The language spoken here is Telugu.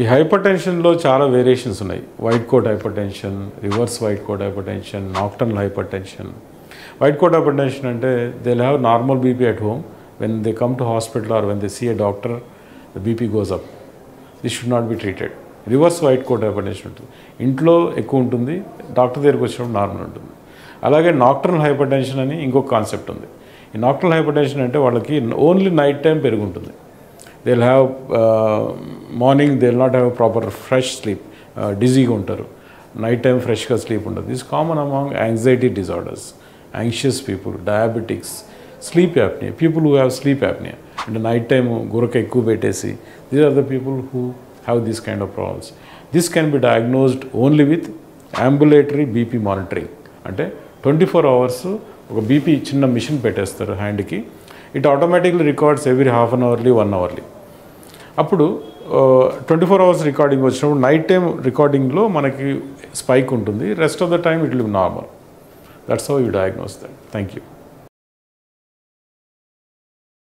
ఈ హైపర్ టెన్షన్లో చాలా వేరియేషన్స్ ఉన్నాయి. White coat hypertension reverse white coat hypertension nocturnal hypertension white coat hypertension అంటే they have normal BP at home when they come to hospital or when they see a doctor the BP goes up this should not be treated reverse white coat hypertension ఉంటుంది. ఇంట్లో ఎక్కువ ఉంటుంది. డాక్టర్ దగ్గరికి వచ్చినప్పుడు నార్మల్ ఉంటుంది. అలాగే నాక్టర్నల్ హైపర్ టెన్షన్ అని ఇంకొక కాన్సెప్ట్ ఉంది. ఈ నాక్టర్నల్ హైపర్ టెన్షన్ అంటే వాళ్ళకి only night time పెరుగుంటుంది. They have morning they not have proper fresh sleep డిజీగా ఉంటారు. నైట్ టైం ఫ్రెష్గా స్లీప్ ఉండదు. This common among anxiety disorders anxious people diabetics sleep apnea people who have sleep apnea అంటే నైట్ టైం గురక ఎక్కువ పెట్టేసి these are the people who have this kind of problems this can be diagnosed only with ambulatory BP monitoring అంటే ట్వంటీ ఫోర్ అవర్స్ ఒక బీపీ చిన్న మిషన్ పెట్టేస్తారు హ్యాండ్కి it automatically records every half an hourly one hourly అప్పుడు ట్వంటీ ఫోర్ అవర్స్ రికార్డింగ్ వచ్చినప్పుడు నైట్ టైం రికార్డింగ్లో మనకి స్పైక్ ఉంటుంది. Rest of the time it will normal that's how you diagnose that thank you